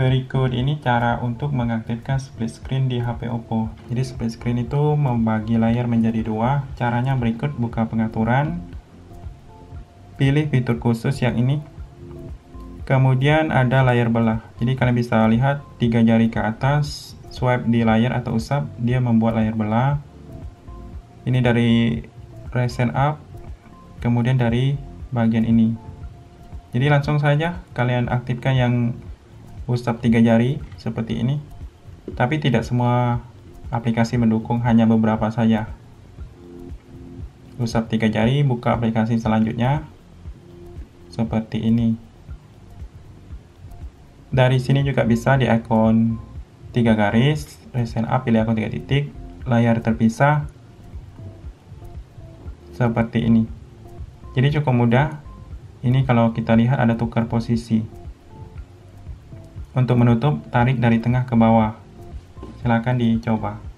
Berikut ini cara untuk mengaktifkan split screen di HP Oppo. Jadi split screen itu membagi layar menjadi dua. Caranya berikut, buka pengaturan, pilih fitur khusus yang ini. Kemudian ada layar belah. Jadi kalian bisa lihat tiga jari ke atas, swipe di layar atau usap, dia membuat layar belah. Ini dari recent up, kemudian dari bagian ini. Jadi langsung saja kalian aktifkan yang usap tiga jari seperti ini. Tapi tidak semua aplikasi mendukung hanya beberapa saja. Usap tiga jari buka aplikasi selanjutnya seperti ini. Dari sini juga bisa di ikon tiga garis recent up pilih ikon tiga titik layar terpisah seperti ini. Jadi cukup mudah. Ini kalau kita lihat ada tukar posisi untuk menutup, tarik dari tengah ke bawah. Silakan dicoba.